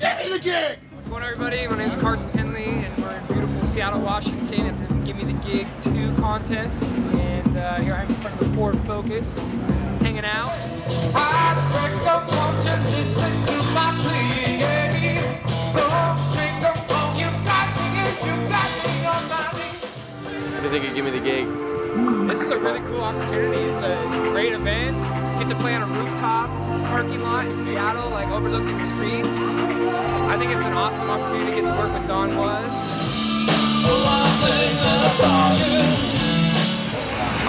Gimme the gig! What's going on, everybody? My name is Carson Henley, and we're in beautiful Seattle, Washington at the Gimme the Gig 2 contest. And uh, here I am in front of the Ford Focus, hanging out. I'm pretty common listening to my pleasure. What do you think of Give Me the Gig? This is a really cool opportunity. It's a great event. Get to play on a rooftop parking lot in Seattle, like overlooking the streets. I think it's an awesome opportunity to get to work with Don Was.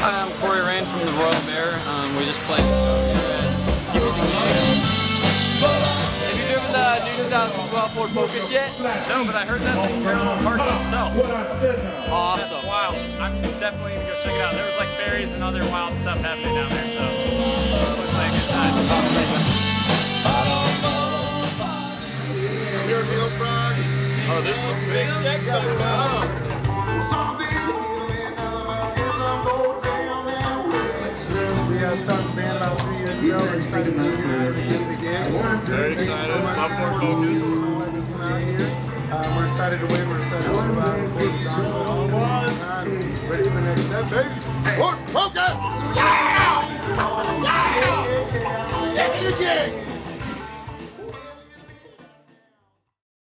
Hi, I'm Corey Rain from the Royal Bear. Um, we just played the show here at Gimme the Gig. Have you driven the new 2012 Ford Focus yet? No, but I heard that thing parallel parks itself. That's Awesome. wild. I'm definitely gonna go check it out. There was like fairies and other wild stuff happening down there, Oh, this is big tech. We uh, started the band about three years ago. We're excited to be the the Gig. Very Thank so excited. much for Focus. we're excited to win. We're excited to uh, record with Don Ready for the next step, baby. Ford Focus!